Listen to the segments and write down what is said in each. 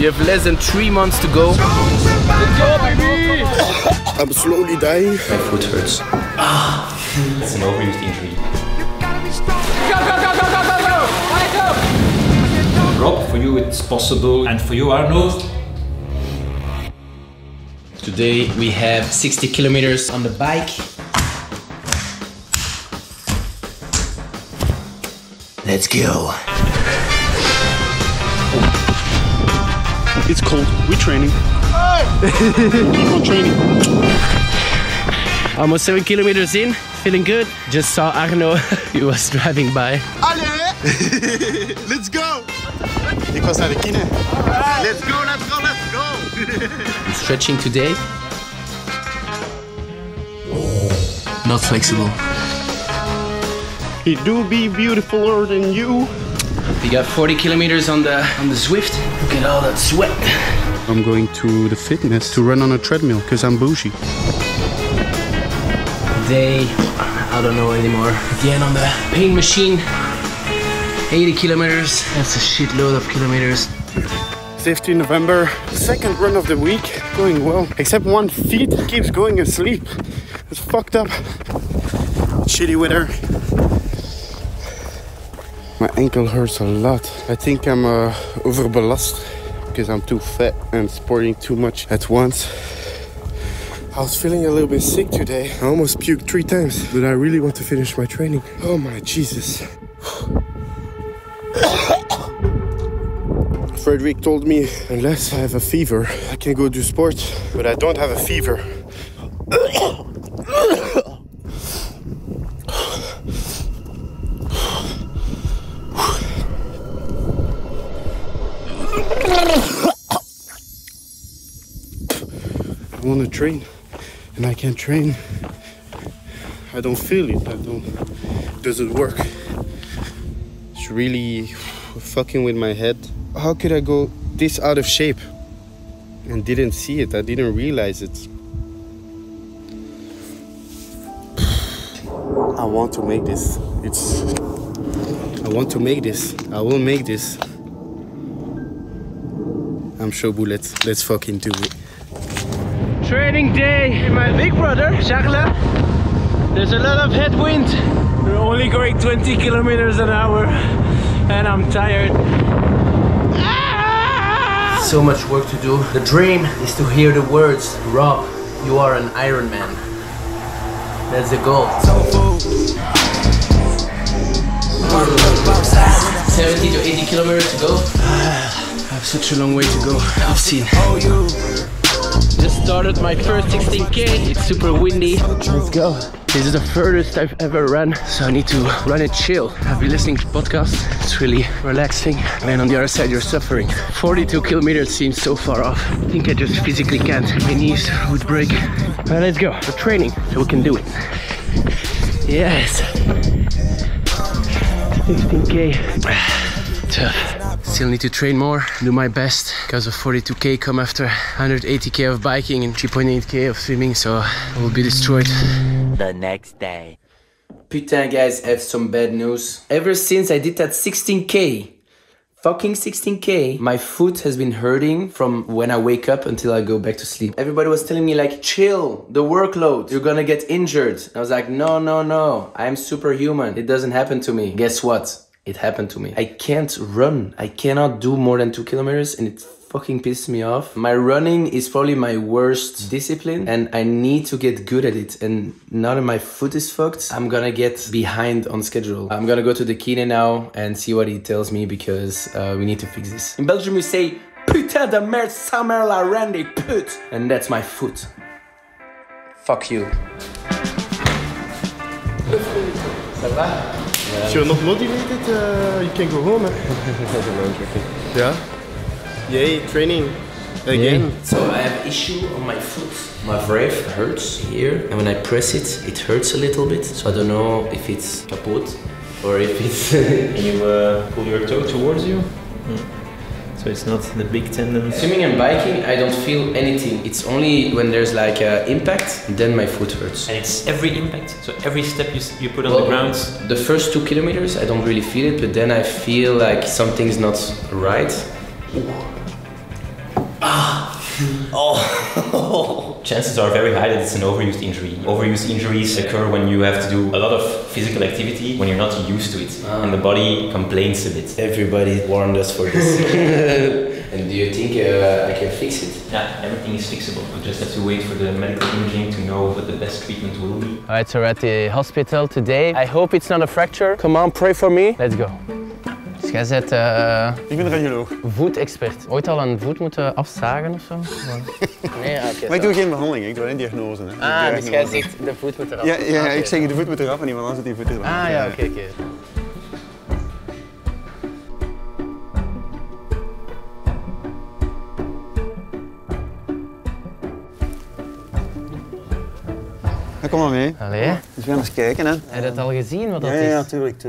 You have less than three months to go. Let's go, baby! I'm slowly dying. My foot hurts. Ah, It's an overused injury. Go, go, go, go, go, go, go! Let's go! Rob, for you it's possible, and for you, Arnold, Today we have 60 kilometers on the bike. Let's go. It's cold. We're training. Keep on training. Almost seven kilometers in, feeling good. Just saw Arno, he was driving by. Let's go! Ik was naar de kine. Let's go, let's go, let's go! I'm stretching today. Not flexible. he do be beautifuler than you. We got 40 kilometers on the on the Zwift. Look at all that sweat. I'm going to the fitness to run on a treadmill because I'm bougie. Today, I don't know anymore. Again on the pain machine. 80 kilometers. That's a shitload of kilometers. 15 November, second run of the week, going well. Except one feet keeps going asleep. It's fucked up. Shitty weather. My ankle hurts a lot. I think I'm uh, overbelast because I'm too fat and sporting too much at once. I was feeling a little bit sick today. I almost puked three times, but I really want to finish my training. Oh my Jesus. Frederik told me unless I have a fever, I can go do sports, but I don't have a fever. Train, and I can't train. I don't feel it. I don't. It doesn't work. It's really fucking with my head. How could I go this out of shape and didn't see it? I didn't realize it. I want to make this. It's. I want to make this. I will make this. I'm sure, let's let's fucking do it. Training day with my big brother, Charles. There's a lot of headwind. We're only going 20 kilometers an hour and I'm tired. Ah! So much work to do. The dream is to hear the words, Rob, you are an Iron Man. That's the goal. 70 to 80 kilometers to go. Ah, I have such a long way to go. I've seen. Oh, Just started my first 16k. It's super windy. Let's go. This is the furthest I've ever run, so I need to run it chill. I've been listening to podcasts. It's really relaxing. And on the other side, you're suffering. 42 kilometers seems so far off. I think I just physically can't. My knees would break. But let's go. We're training, so we can do it. Yes. 16k. Tough. Still need to train more, do my best because of 42k come after 180k of biking and 3.8k of swimming, so I will be destroyed. the next day. Putain, guys, I have some bad news. Ever since I did that 16k, fucking 16k, my foot has been hurting from when I wake up until I go back to sleep. Everybody was telling me, like, chill, the workload, you're gonna get injured. I was like, no, no, no, I'm superhuman. It doesn't happen to me. Guess what? It happened to me. I can't run. I cannot do more than two kilometers and it fucking pisses me off. My running is probably my worst discipline and I need to get good at it. And now that my foot is fucked, I'm gonna get behind on schedule. I'm gonna go to the kine now and see what he tells me because uh, we need to fix this. In Belgium we say, putain de merde, sa mère la reine des putes. And that's my foot. Fuck you. If you're not motivated, uh, you can go home. yeah. Yay, training again. So I have issue on my foot. My brave hurts here, and when I press it, it hurts a little bit. So I don't know if it's kaput or if it's. can you uh, pull your toe towards you? So it's not the big tendons. Swimming and biking, I don't feel anything. It's only when there's like a impact, then my foot hurts. And it's every impact. So every step you, you put on Well, the ground. The first two kilometers, I don't really feel it, but then I feel like something's not right. Chances are very high that it's an overused injury. Overused injuries occur when you have to do a lot of physical activity when you're not used to it, and the body complains a bit. Everybody warned us for this. and do you think uh, I can fix it? Yeah, everything is fixable. We just have to wait for the medical imaging to know what the best treatment will be. Alright, so we're at the hospital today. I hope it's not a fracture. Come on, pray for me. Let's go. Dus jij bent eh Ik ben radioloog. voetexpert. Ooit al een voet moeten afzagen of zo? Nee, oké. Maar ik doe geen behandeling, ik doe alleen diagnose. Hè. Ah, dus jij zegt de voet moet eraf. Ja, ja, Ah, ik zeg de voet moet eraf en iemand anders zet die voet eraf. Ah ja, oké, oké. Kom maar mee. Allee, Dus we gaan eens kijken. Hè. heb je dat al gezien wat dat Ja, ja, ja, is? tuurlijk.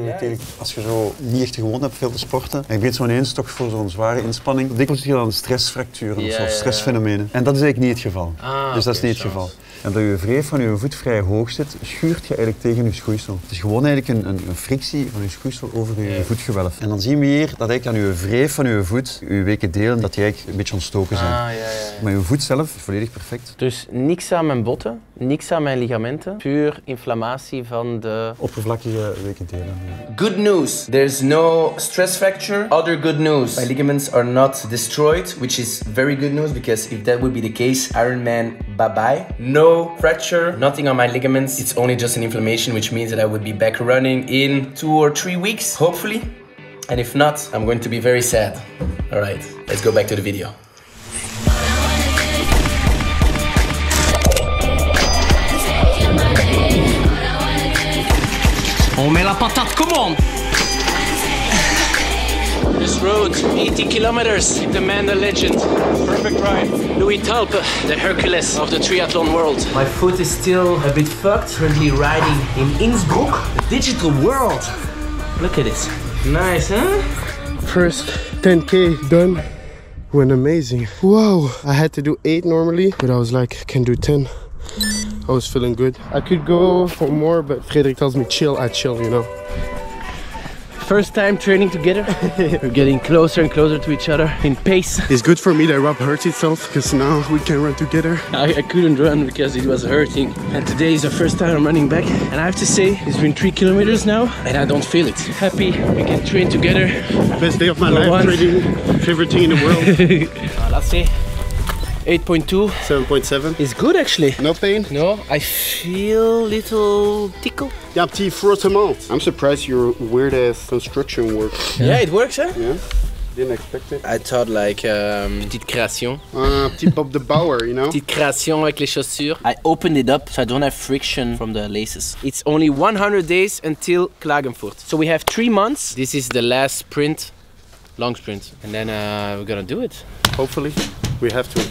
Als je zo niet echt gewoon hebt veel te sporten, en je weet zo'n eens toch voor zo'n zware inspanning, dikwijls zie je dan stressfracturen of zo, stressfenomenen. En dat is eigenlijk niet het geval. Ah, dus dat is niet het geval. En dat je wreef van je voet vrij hoog zit, schuurt je eigenlijk tegen je schoeisel. Het is gewoon eigenlijk een, een, een frictie van je schoeisel over je voetgewelf. En dan zien we hier dat eigenlijk aan je wreef van je voet, je weke delen, dat die eigenlijk een beetje ontstoken zijn. Ah, ja. Maar je voet zelf is volledig perfect. Dus niks aan mijn botten, niks aan mijn ligamenten, puur inflammatie van de... Oppervlakkige weken delen. Good news, there's no stress fracture. Other good news, my ligaments are not destroyed, which is very good news because if that would be the case, Iron Man, bye bye. No fracture, nothing on my ligaments. It's only just an inflammation, which means that I would be back running in two or three weeks, hopefully. And if not, I'm going to be very sad. All right, let's go back to the video. On met la patate, come on! This road, 80 kilometers, the man, the legend. Perfect ride. Louis Talpe, the Hercules of the triathlon world. My foot is still a bit fucked. Currently riding in Innsbruck, the digital world. Look at this. Nice, huh? First 10k done. Went amazing. Wow. I had to do 8 normally, but I was like, can do 10. I was feeling good. I could go for more, but Frederik tells me chill, I chill, you know. First time training together. We're getting closer and closer to each other in pace. It's good for me that Rob hurts itself, because now we can run together. I, I couldn't run because it was hurting. And today is the first time I'm running back. And I have to say, it's been three kilometers now and I don't feel it. Happy we can train together. Best day of my For life, once. training, favorite thing in the world. Let's see. 8.2 7.7. is good actually. No pain? No, I feel little tickle. Yeah, petit frottement. I'm surprised your weird ass construction works. Yeah, it works, huh? Yeah. Didn't expect it. I thought like um, petite création. Uh, petit Bob the Bauer, you know? Petite création avec les chaussures. I opened it up so I don't have friction from the laces. It's only 100 days until Klagenfurt. So we have three months. This is the last sprint, long sprint. And then uh, we're gonna do it. Hopefully. We have to.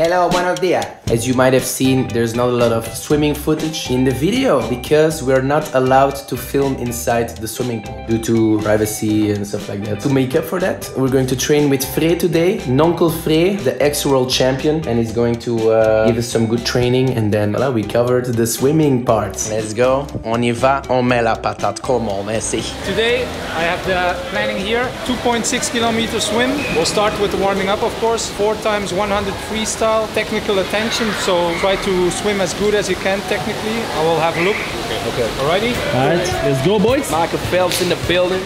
Hello, buenos dias. As you might have seen, there's not a lot of swimming footage in the video because we're not allowed to film inside the swimming pool due to privacy and stuff like that. To make up for that, we're going to train with Fre today, Nonkel Fre, the ex-world champion, and he's going to uh, give us some good training and then voilà, we covered the swimming part. Let's go. On y va, on met la patate comme on essaie. Today I have the planning here 2.6 kilometer swim. We'll start with the warming up, of course. Four times 100 freestyle, technical attention. So try to swim as good as you can technically. I will have a look. Okay. Okay. Alrighty. Alright, let's go boys. Michael Phelps in the building.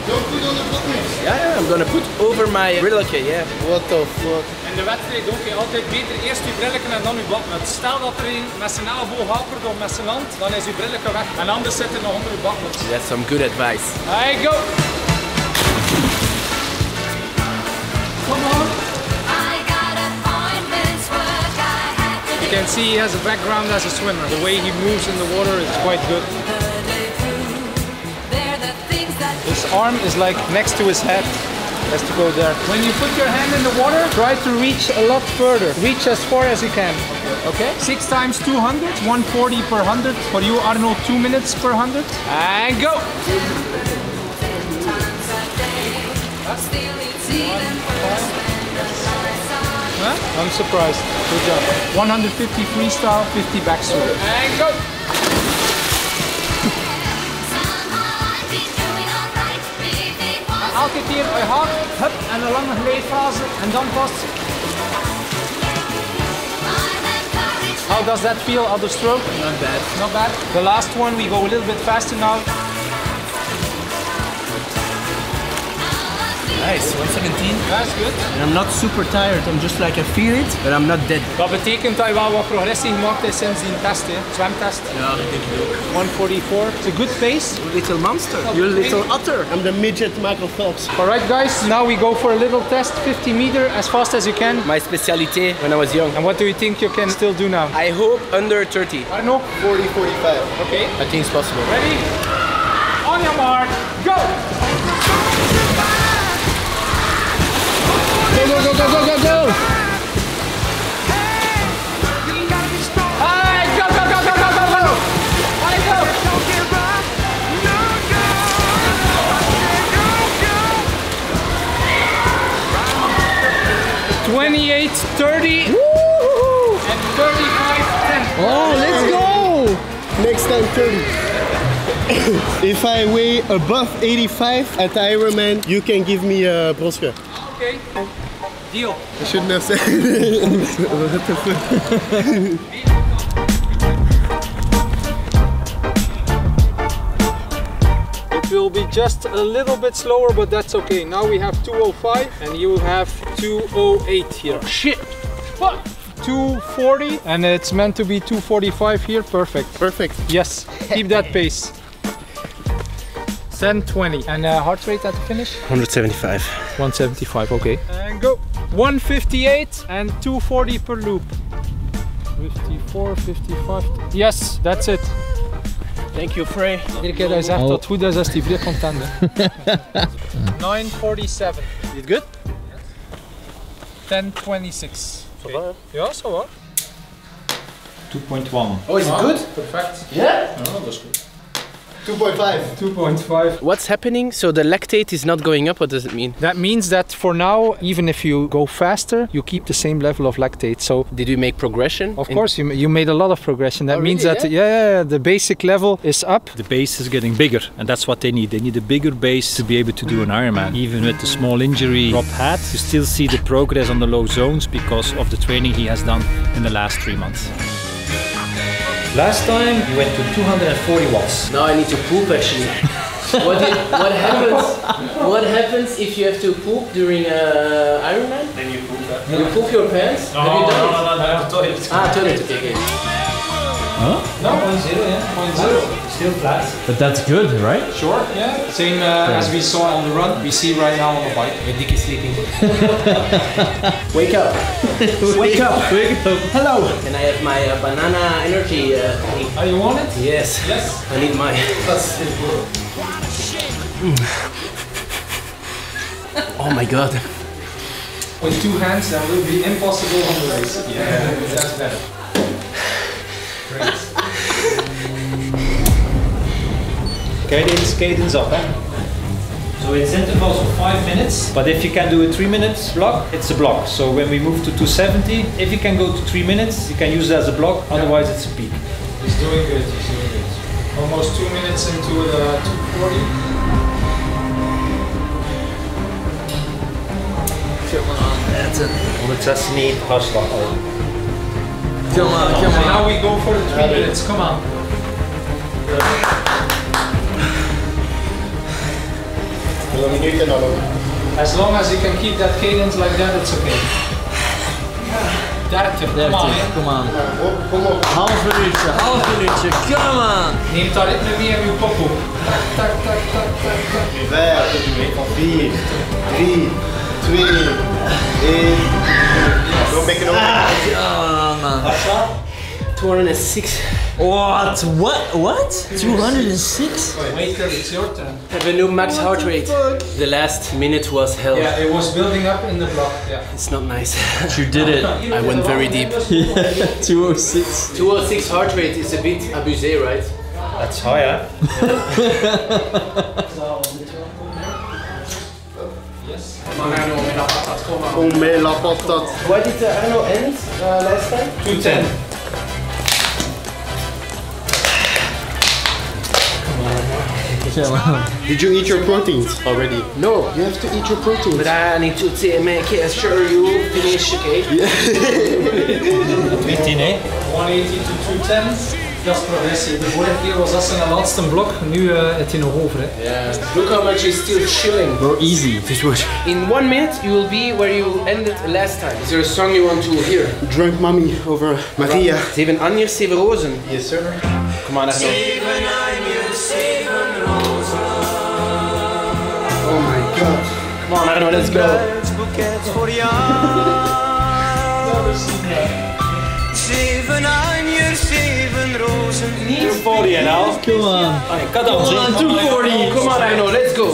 Yeah, yeah, I'm gonna put over my relocate, yeah. What the fuck? In de wedstrijd ook je altijd beter eerst je brilletje en dan je bakmuts. Stel dat er een met zijn elleboog hapert of met zijn hand, dan is je brilletje weg. En anders zit er nog onder je bakmuts. That's some good advice. There you go. Come on. Can see he has a background as a swimmer. The way he moves in the water is quite good. They're the things that His arm is like next to his head. Has to go there. When you put your hand in the water, try to reach a lot further. Reach as far as you can. Okay? Six times 200, 140 per 100. For you, Arnold, two minutes per 100. And go! still I'm surprised. Good job. 150 freestyle, 50 backstroke. And go! somehow I've been doing alright. If Elke keer uit hak, hup, en een lange glijfase. En dan pas How does that feel, other stroke? Not bad. Not bad. The last one, we go a little bit faster now. Nice, 117. That's good. And I'm not super tired. I'm just like I feel it, but I'm not dead. Dat betekent dat je wel wat progressie gemaakt hebt sinds die test, eh? hè? zwemtest. Ja, dat denk ik ook. 144. It's a good pace. Little monster. You little otter. I'm the midget Michael Phelps. Alright guys, now we go for a little test, 50 meter, as fast as you can. My speciality when I was young. And what do you think you can still do now? I hope under 30. I know. 40, 45. Okay. I think it's possible. Ready? On your mark, go! Go, go, go, go, go, go, go! Alright, go, go, go, go, go, go, go! Alright, go! Twenty-eight, thirty, and thirty-five, ten. Oh, let's go! Next time 30. if I weigh above 85 at Ironman, you can give me a broske. Okay. Deal. I shouldn't have said What the fuck? It will be just a little bit slower, but that's okay. Now we have 205 and you have 208 here. Shit! Fuck! 240 and it's meant to be 245 here. Perfect. Perfect. Yes, keep that pace. 1020 and uh, heart rate at the finish 175. 175 okay and go 158 and 240 per loop 54 55 yes that's it Thank you, Fre. Iedere keer dat je zegt dat het goed is, is die vrij content. hè. 947. You good? 1026. Okay. Ja, zo hoor. 2.1. Oh, is it good? Perfect. Yeah? 2.5. 2.5. What's happening? So the lactate is not going up. What does it mean? That means that for now, even if you go faster, you keep the same level of lactate. So Did you make progression? of course you, you made a lot of progression. That Oh, means really? that yeah? Yeah, yeah, the basic level is up. The base is getting bigger, and that's what they need. They need a bigger base to be able to do an Ironman. Even with the small injury Rob had, you still see the progress on the low zones because of the training he has done in the last three months. Last time you went to 240 watts. Now I need to poop actually. what, did, what happens? What happens if you have to poop during uh, Ironman? Then you poop that. You poop your pants? have you done it? no, no, the toilet. Ah, toilet. Okay, okay. No, point zero, yeah. Point zero. Still flat. But that's good, right? Sure, yeah. Same uh, as we saw on the run, we see right now on the bike. My dick is sleeping. Wake up. Wake up. Wake up. Hello. Can I have my uh, banana energy uh, thing? Oh, you want it? Yes. Yes. I need my. Oh my god. With two hands, that will be impossible on the race. Yeah, that's better. Cadence, cadence up. Eh? So it's intervals of five minutes, but if you can do a three minutes block, it's a block. So when we move to 270, if you can go to three minutes, you can use it as a block, otherwise it's a peak. He's doing good, he's doing good. Almost two minutes into the 240. Ondertussen hartslag al. Come on, come And now we go for the three minutes, come on. As long as you can keep that cadence like that, it's okay. 30, come on. hè. Come on. Half minuutje, half minuutje. Come on. Neem dat ritme mee in uw popo. Tak, tak, tak, tak, tak. 4, 3, 2, 1. Go back it over. Oh man. 206. What? What? What? 206? Wait till it's your turn. Have a new max heart rate. The last minute was hell. Yeah, it was building up in the block, yeah. It's not nice. You did it. I went very deep. 206. 206 heart rate is a bit abusé, right? That's high, eh? On met la patate. Why did uh, Arno end uh, last time? 210. Did you eat your proteins already? No, You have to eat your proteins. but I need to t- make sure you finish, okay? 18, hè? 180 to 210. Dat is progressie. De vorige keer was dat zijn laatste blok, nu uh, het in een hoofd. Hè. Yeah. Look how much is still chilling. Bro, easy. This was In one minute, you will be where you ended last time. Is there a song you want to hear? drunk mommy over Maria. Zeven Anjers, zeven rozen. Yes, sir. Kom aan, Arno. Come let's go. Zeven anjers, zeven rozen. 240 now. Come on. Cut down, Come on, 240. Come on, Arno, let's go.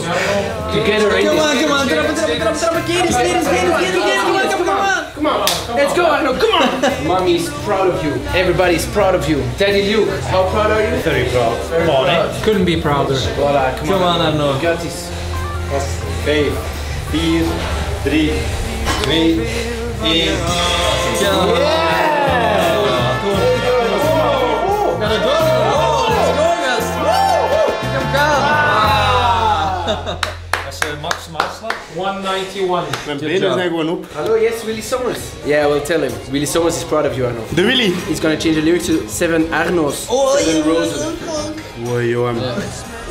Together in Come on, come on. Trap, trap, trap, trap. Get it, get it, get it, get it, get it. Come on, come on. Come on, let's go, Arno, come on. Mommy's proud of you. Everybody's proud of you. Daddy Luc, how proud are you? Very proud. Come on, eh? hè. Couldn't be prouder. Voilà, come, Come on, Arno. You got this. 5, 4, 3, 2, 1. Come on. Gotta go. Let's go, guys. Come, come. Dat is uh, maximaal slag. 191. Mijn benen zijn gewoon op. Hello, yes, Willy Sommers. Yeah, I will tell him. Willy Sommers is proud of you, Arno. De Willy. He's gonna change the lyrics to seven Arno's, seven roses. Wow, yo, I'm... Yeah,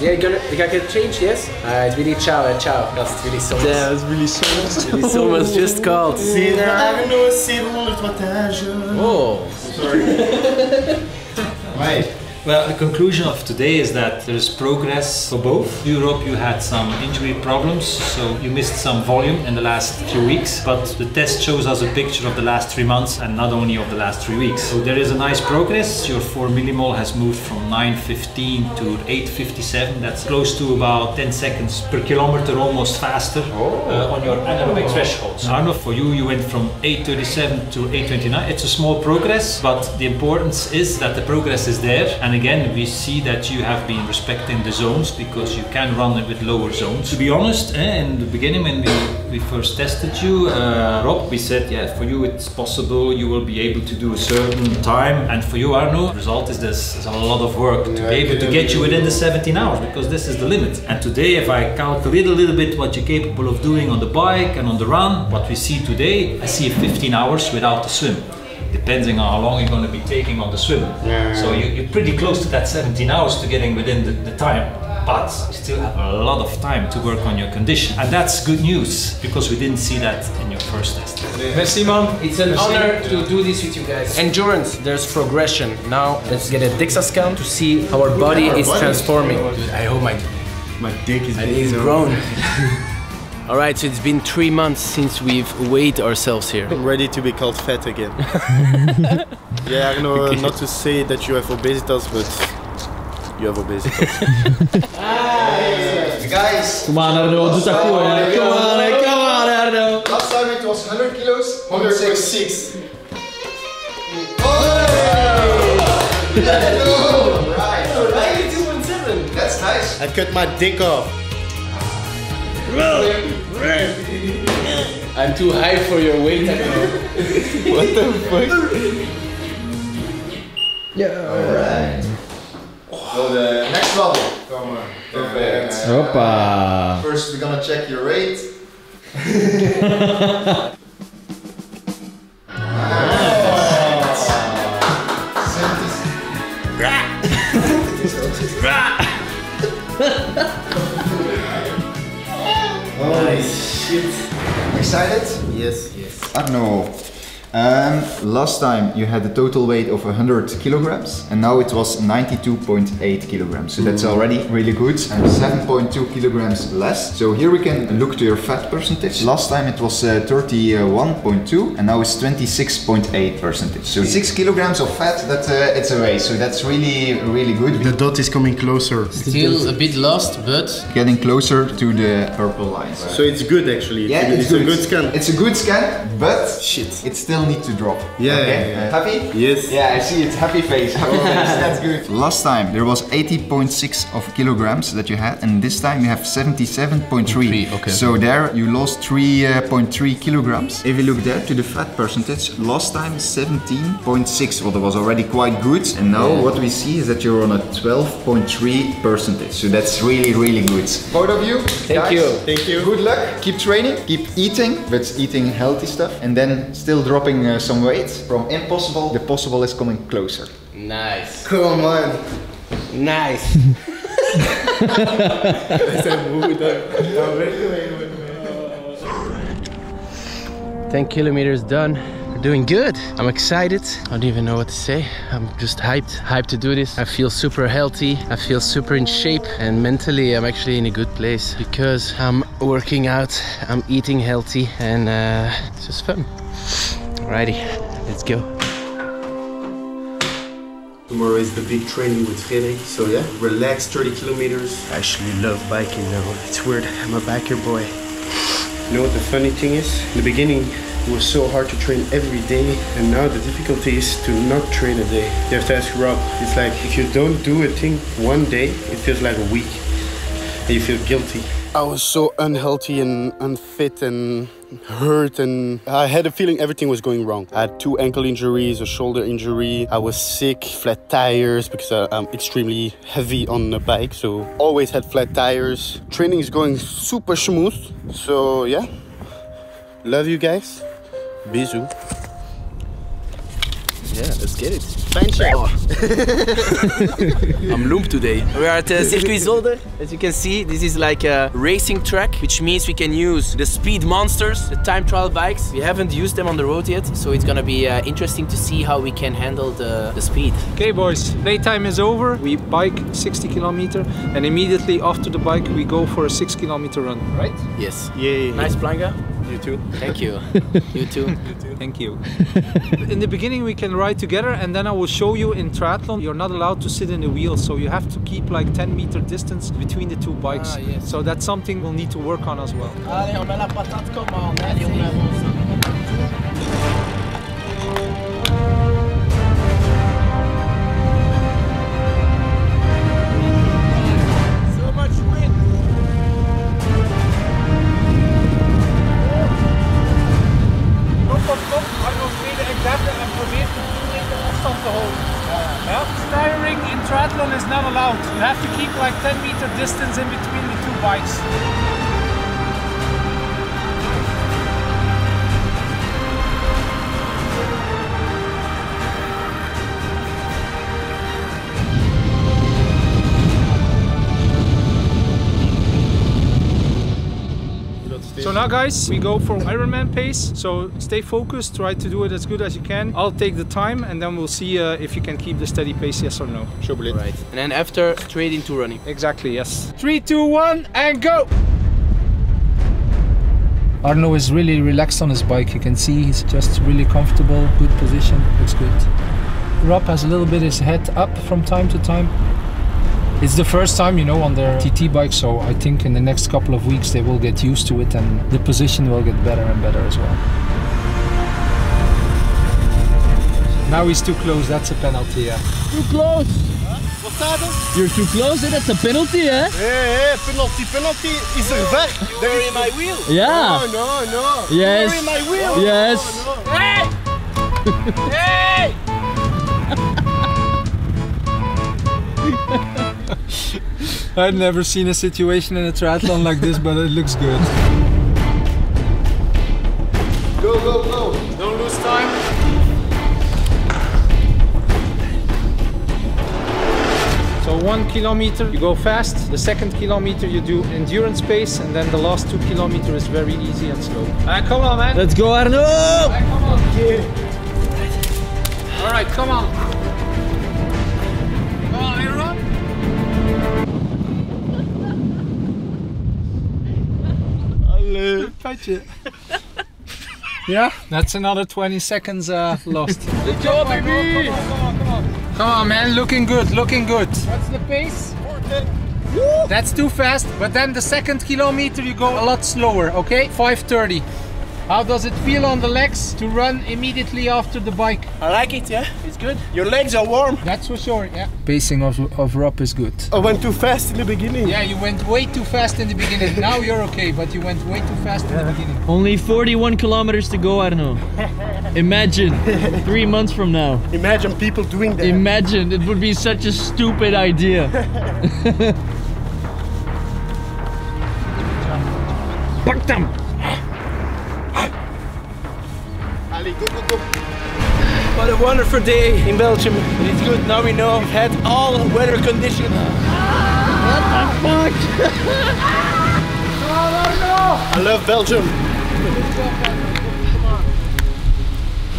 you gonna, you gonna change, yes? Alright, really ciao, eh, ciao. That's so Sommers. Yeah, it's really so Willy Sommers just called. Zeven Arno, 700 wattage. Oh. Well, the conclusion of today is that there is progress for both. Europe, you had some injury problems, so you missed some volume in the last few weeks. But the test shows us a picture of the last three months and not only of the last three weeks. So there is a nice progress. Your 4 millimole has moved from 915 to 857. That's close to about 10 seconds per kilometer, almost faster uh, on your anaerobic thresholds. Arno, for you, you went from 837 to 829. It's a small progress, but the importance is that the progress is there. And again, we see that you have been respecting the zones because you can run it with lower zones. To be honest, eh, in the beginning when we, we first tested you, uh, Rob, we said, yeah, for you it's possible you will be able to do a certain time. And for you, Arno, the result is this is a lot of work to be able to get you within the 17 hours because this is the limit. And today, if I calculate a little bit what you're capable of doing on the bike and on the run, what we see today, I see 15 hours without the swim depending on how long you're going to be taking on the swim. So you, you're pretty close to that 17 hours to getting within the, the time. But you still have a lot of time to work on your condition. And that's good news because we didn't see that in your first test. Merci man. It's an honor to do this with you guys. Endurance, there's progression. Now let's get a DEXA scan to see how our body is transforming. Dude, I hope my My dick is my big knee is now. grown. Alright, so it's been three months since we've weighed ourselves here. I'm ready to be called fat again. yeah, I know uh, not to say that you have obesitas, but you have obesitas. Guys, Come on, Arno. Doe dat goed. Come on. Come on, Arno. last time it was 100 kilos, 106. Oh, Right. 92.7! That's nice. I cut my dick off. I'm too high for your weight, What the fuck? Yeah. Alright. So the next level. Come on. Perfect. Hoppa. First, we're gonna check your rate. Excited? Yes. Arno, um, last time you had a total weight of 100 kilograms and now it was 92.8 kilograms. So that's already really good and 7.2 kilograms less. So here we can look to your fat percentage. Last time it was uh, 31.2 and now it's 26.8 percentage. So 6 kilograms of fat, that, uh, it's a race. So that's really, really good. The dot is coming closer. Still a bit lost, but Getting closer to the purple lines. So it's good actually. Yeah, it's, it's, a good. good scan. It's a good scan, but Shit. it's still need to drop. Yeah, Okay? yeah, yeah. Happy? Yes. Yeah, I see it's happy face. Happy oh, face. That's good. Last time there was 80.6 of kilograms that you had, and this time you have 77.3. okay. So there you lost 3.3 uh, kilograms. If you look there to the fat percentage, last time 17.6, well, that was already quite good. And now what we see is that you're on a 12.3 percentage. So that's really, really good. Both of you. Thank you. Thank you. Good luck. Keep training. Keep eating, but eating healthy stuff, and then still dropping uh, some weight. From impossible, the possible is coming closer. Nice. Come on. Nice. Ten kilometers done. We're doing good. I'm excited. I don't even know what to say. I'm just hyped, hyped to do this. I feel super healthy. I feel super in shape, and mentally, I'm actually in a good place because I'm working out. I'm eating healthy, and uh, it's just fun. Alrighty, let's go. Tomorrow is the big training with Frederik, so yeah, relax 30 kilometers. I actually love biking though. It's weird. I'm a biker boy. You know what the funny thing is? In the beginning, it was so hard to train every day, and now the difficulty is to not train a day. You have to ask Rob. It's like if you don't do a thing one day, it feels like a week, and you feel guilty. I was so unhealthy and unfit and hurt, and I had a feeling everything was going wrong. I had two ankle injuries, a shoulder injury. I was sick, flat tires because uh, I'm extremely heavy on the bike, so always had flat tires. Training is going super smooth, so yeah. Love you guys. Bisous. Yeah, let's get it. I'm Loomp today. We are at uh, Circuit Zolder. As you can see, this is like a racing track, which means we can use the speed monsters, the time trial bikes. We haven't used them on the road yet, so it's gonna be uh, interesting to see how we can handle the, the speed. Okay, boys, playtime is over. We bike 60 kilometer, and immediately after the bike, we go for a six kilometer run, right? Yes. Yay. Nice planga. You too. Thank you. you too. Thank you. in the beginning, we can ride together, and then I will show you in triathlon, you're not allowed to sit in the wheel, so you have to keep like 10 meter distance between the two bikes. Ah, yes. So that's something we'll need to work on as well. Allez, on met la patate commande. Allez, on avance. Exacte en probeer de afstand te houden. In triathlon is not allowed. You have to keep like 10 meter distance in between the two bikes. Now guys, we go for Ironman pace. So stay focused, try to do it as good as you can. I'll take the time and then we'll see uh, if you can keep the steady pace, yes or no. Sure, Right. And then after, straight into running. Exactly, yes. Three, two, one, and go! Arno is really relaxed on his bike. You can see he's just really comfortable, good position, looks good. Rob has a little bit his head up from time to time. It's the first time, you know, on their TT bike, so I think in the next couple of weeks they will get used to it and the position will get better and better as well. Now he's too close, that's a penalty, yeah. Too close. You're too close, eh? That's a penalty, eh? Hey, hey, penalty, penalty is er weg. They're in my wheel. Yeah. No, no, no. Yes. You're in my wheel. Yes. I've never seen a situation in a triathlon like this, but it looks good. Go, go, go. Don't lose time. So one kilometer you go fast, the second kilometer you do endurance pace, and then the last two kilometer is very easy and slow. Alright, come on, man. Let's go, Arno! Alright, come on. All right, come on. Yeah, that's another 20 seconds uh, lost. Good job, baby! Come on, come on, come on. Come on, man, looking good, looking good. What's the pace? That's too fast, but then the second kilometer you go a lot slower, okay? 5.30. How does it feel on the legs to run immediately after the bike? I like it, yeah? It's good. Your legs are warm. That's for sure, yeah. Pacing of, of Rob is good. I went too fast in the beginning. Yeah, you went way too fast in the beginning. now you're okay, but you went way too fast in the beginning. Only 41 kilometers to go, Arno. Imagine three months from now. Imagine people doing that. Imagine it would be such a stupid idea. Day in Belgium. It's good. Now we know we've had all weather conditions. What the fuck? I love Belgium.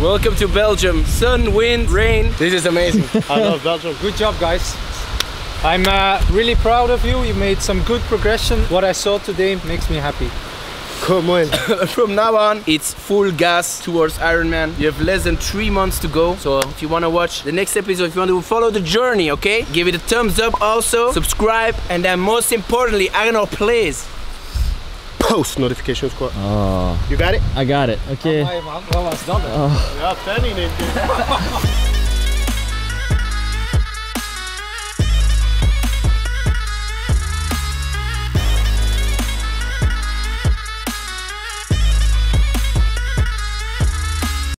Welcome to Belgium. Sun, wind, rain. This is amazing. I love Belgium. Good job, guys. I'm uh, really proud of you. You made some good progression. What I saw today makes me happy. Come on. From now on, it's full gas towards Ironman. You have less than three months to go. So if you want to watch the next episode, if you want to follow the journey, okay? Give it a thumbs up also, subscribe, and then most importantly, Arno, please post notification squad. Oh. You got it? I got it. Okay. Amai, man. Wat was dat? Oh. Ja, Penny neemt